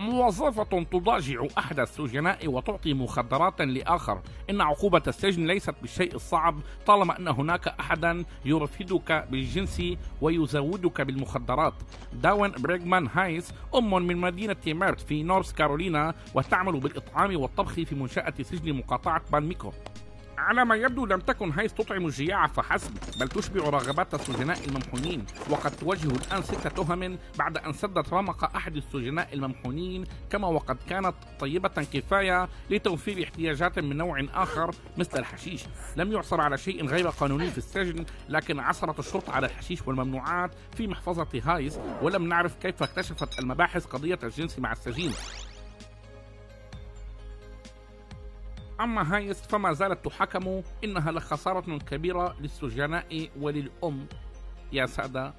موظفة تضاجع أحد السجناء وتعطي مخدرات لآخر. إن عقوبة السجن ليست بالشيء الصعب طالما أن هناك أحدا يرفدك بالجنس ويزودك بالمخدرات. داون بريغمان هايس أم من مدينة ميرت في نورث كارولينا وتعمل بالإطعام والطبخ في منشأة سجن مقاطعة بالميكو على ما يبدو لم تكن هايس تطعم الجياع فحسب بل تشبع رغبات السجناء الممحونين وقد تواجه الآن ست تهم بعد أن سدت رمق أحد السجناء الممحونين كما وقد كانت طيبة كفاية لتوفير احتياجات من نوع آخر مثل الحشيش. لم يعثر على شيء غير قانوني في السجن لكن عثرت الشرطة على الحشيش والممنوعات في محفظة هايس ولم نعرف كيف اكتشفت المباحث قضية الجنس مع السجين. أما هايس فما زالت تحاكم إنها لخسارة كبيرة للسجناء وللأم. يا سادة.